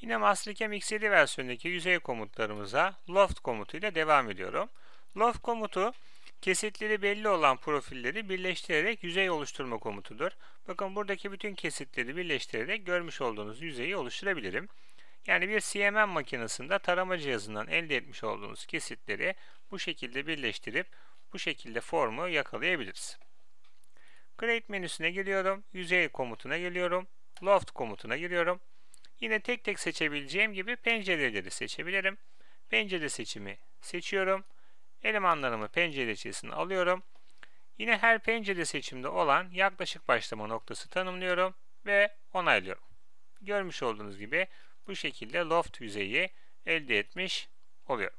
Yine Mastercam X7 versiyonundaki yüzey komutlarımıza loft komutuyla devam ediyorum. Loft komutu kesitleri belli olan profilleri birleştirerek yüzey oluşturma komutudur. Bakın buradaki bütün kesitleri birleştirerek görmüş olduğunuz yüzeyi oluşturabilirim. Yani bir CMM makinesinde tarama cihazından elde etmiş olduğunuz kesitleri bu şekilde birleştirip bu şekilde formu yakalayabiliriz. Create menüsüne geliyorum, yüzey komutuna geliyorum, loft komutuna giriyorum. Yine tek tek seçebileceğim gibi pencereleri seçebilirim. Pencere seçimi seçiyorum. Elemanlarımı pencere içerisine alıyorum. Yine her pencere seçimde olan yaklaşık başlama noktası tanımlıyorum ve onaylıyorum. Görmüş olduğunuz gibi bu şekilde loft yüzeyi elde etmiş oluyorum.